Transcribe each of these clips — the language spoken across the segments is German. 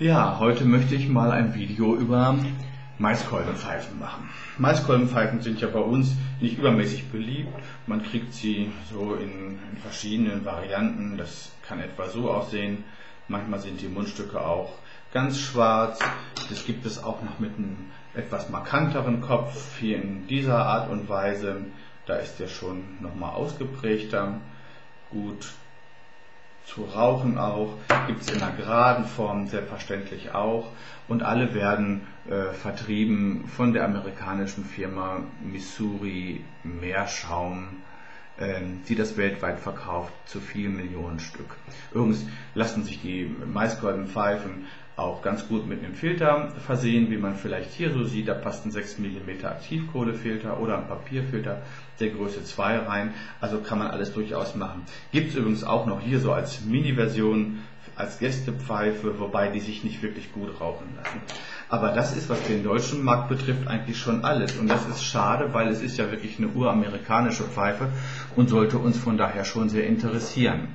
Ja, heute möchte ich mal ein Video über Maiskolbenpfeifen machen. Maiskolbenpfeifen sind ja bei uns nicht übermäßig beliebt. Man kriegt sie so in, verschiedenen Varianten. Das kann etwa so aussehen. Manchmal sind die Mundstücke auch ganz schwarz. Das gibt es auch noch mit einem etwas markanteren Kopf, hier in dieser Art und Weise. Da ist der schon nochmal ausgeprägter. Gut zu rauchen auch, gibt es in einer geraden Form selbstverständlich auch und alle werden äh, vertrieben von der amerikanischen Firma Missouri Meerschaum, äh, die das weltweit verkauft zu vielen Millionen Stück. Übrigens lassen sich die Maiskolbenpfeifen auch ganz gut mit einem Filter versehen, wie man vielleicht hier so sieht. Da passt ein 6 mm Aktivkohlefilter oder ein Papierfilter der Größe 2 rein. Also kann man alles durchaus machen. Gibt es übrigens auch noch hier so als Mini-Version als Gästepfeife, wobei die sich nicht wirklich gut rauchen lassen. Aber das ist, was den deutschen Markt betrifft, eigentlich schon alles. Und das ist schade, weil es ist ja wirklich eine uramerikanische Pfeife und sollte uns von daher schon sehr interessieren.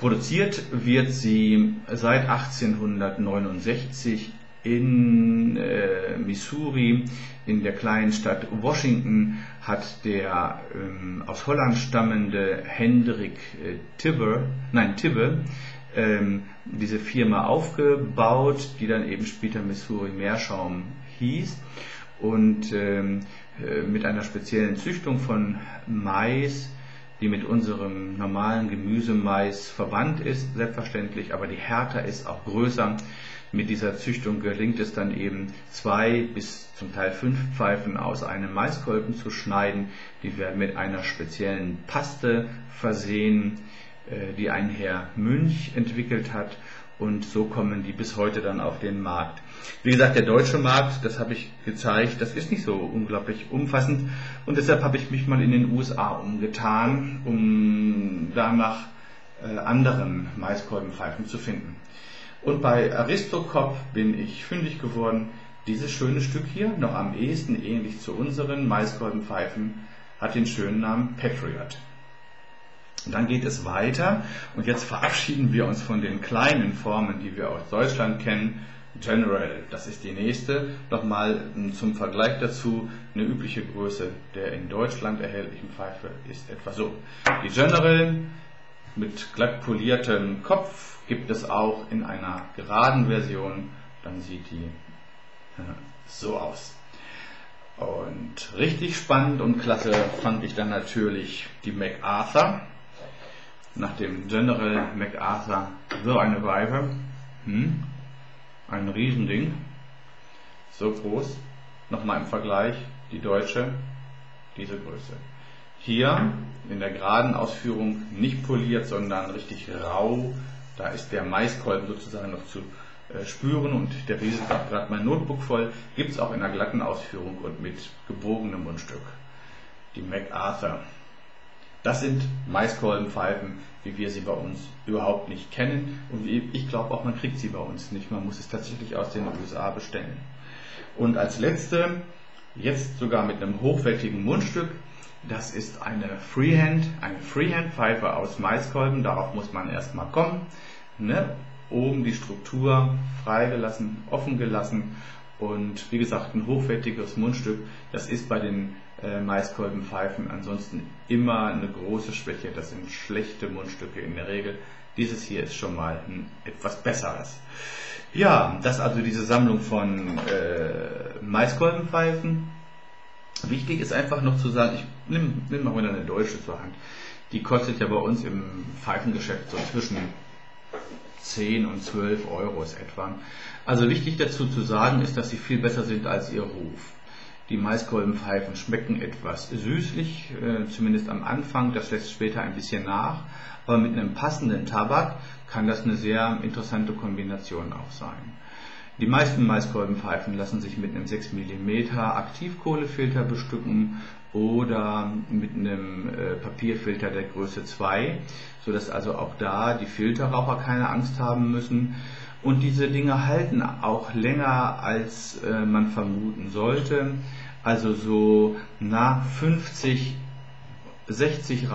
Produziert wird sie seit 1869 in äh, Missouri, in der kleinen Stadt Washington, hat der ähm, aus Holland stammende Hendrik äh, Tibber, nein Tibbe, ähm, diese Firma aufgebaut, die dann eben später Missouri Meerschaum hieß und ähm, äh, mit einer speziellen Züchtung von Mais die mit unserem normalen Gemüsemais verwandt ist, selbstverständlich, aber die Härte ist auch größer. Mit dieser Züchtung gelingt es dann eben zwei bis zum Teil fünf Pfeifen aus einem Maiskolben zu schneiden. Die werden mit einer speziellen Paste versehen, äh, die ein Herr Münch entwickelt hat und so kommen die bis heute dann auf den Markt. Wie gesagt, der deutsche Markt, das habe ich gezeigt, das ist nicht so unglaublich umfassend und deshalb habe ich mich mal in den USA umgetan, um danach äh, anderen Maiskolbenpfeifen zu finden. Und bei Aristocop bin ich fündig geworden. Dieses schöne Stück hier, noch am ehesten ähnlich zu unseren Maiskolbenpfeifen, hat den schönen Namen Patriot. Und dann geht es weiter und jetzt verabschieden wir uns von den kleinen Formen, die wir aus Deutschland kennen. General, das ist die nächste. Nochmal zum Vergleich dazu, eine übliche Größe der in Deutschland erhältlichen Pfeife ist etwa so. Die General mit glatt poliertem Kopf gibt es auch in einer geraden Version. Dann sieht die äh, so aus. Und richtig spannend und klasse fand ich dann natürlich die MacArthur nach dem General MacArthur so eine Pfeife. Hm? Ein Riesending. So groß. Nochmal im Vergleich, die deutsche, diese Größe. Hier in der geraden Ausführung nicht poliert, sondern richtig rau. Da ist der Maiskolben sozusagen noch zu äh, spüren und der Riese hat gerade mein Notebook voll. Gibt es auch in der glatten Ausführung und mit gebogenem Mundstück. Die MacArthur. Das sind Maiskolbenpfeifen, wie wir sie bei uns überhaupt nicht kennen. Und ich glaube auch, man kriegt sie bei uns nicht. Man muss es tatsächlich aus den USA bestellen. Und als letzte, jetzt sogar mit einem hochwertigen Mundstück, das ist eine Freehand, eine Freehand-Pfeife aus Maiskolben. Darauf muss man erstmal kommen. Ne? Oben die Struktur freigelassen, offen gelassen und wie gesagt, ein hochwertiges Mundstück, das ist bei den äh, Maiskolbenpfeifen ansonsten immer eine große Schwäche. Das sind schlechte Mundstücke in der Regel. Dieses hier ist schon mal ein etwas besseres. Ja, das also diese Sammlung von äh, Maiskolbenpfeifen. Wichtig ist einfach noch zu sagen, ich nehme nimm mal wieder eine deutsche zur Hand. Die kostet ja bei uns im Pfeifengeschäft so zwischen 10 und 12 Euros etwa. Also wichtig dazu zu sagen ist, dass sie viel besser sind als ihr Ruf. Die Maiskolbenpfeifen schmecken etwas süßlich, äh, zumindest am Anfang, das lässt später ein bisschen nach, aber mit einem passenden Tabak kann das eine sehr interessante Kombination auch sein. Die meisten Maiskolbenpfeifen lassen sich mit einem 6 mm Aktivkohlefilter bestücken oder mit einem äh, Papierfilter der Größe 2, sodass also auch da die Filterraucher keine Angst haben müssen. Und diese Dinge halten auch länger, als äh, man vermuten sollte. Also so nach 50, 60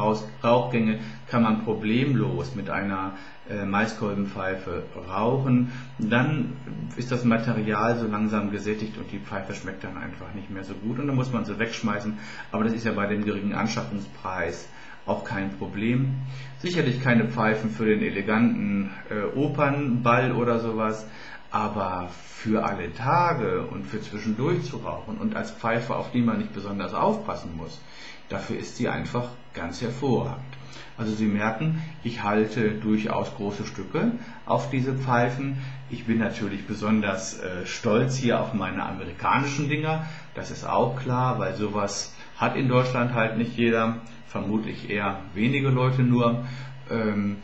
Rauchgänge kann man problemlos mit einer äh, Maiskolbenpfeife rauchen. Dann ist das Material so langsam gesättigt und die Pfeife schmeckt dann einfach nicht mehr so gut und dann muss man sie wegschmeißen. Aber das ist ja bei dem geringen Anschaffungspreis auch kein Problem. Sicherlich keine Pfeifen für den eleganten äh, Opernball oder sowas, aber für alle Tage und für zwischendurch zu rauchen und als Pfeife, auf die man nicht besonders aufpassen muss, dafür ist sie einfach ganz hervorragend. Also Sie merken, ich halte durchaus große Stücke auf diese Pfeifen. Ich bin natürlich besonders äh, stolz hier auf meine amerikanischen Dinger. Das ist auch klar, weil sowas hat in Deutschland halt nicht jeder. Vermutlich eher wenige Leute nur. Ähm,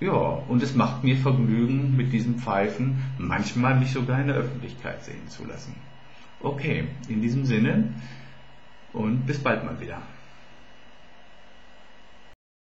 ja, und es macht mir Vergnügen, mit diesen Pfeifen manchmal mich sogar in der Öffentlichkeit sehen zu lassen. Okay, in diesem Sinne und bis bald mal wieder.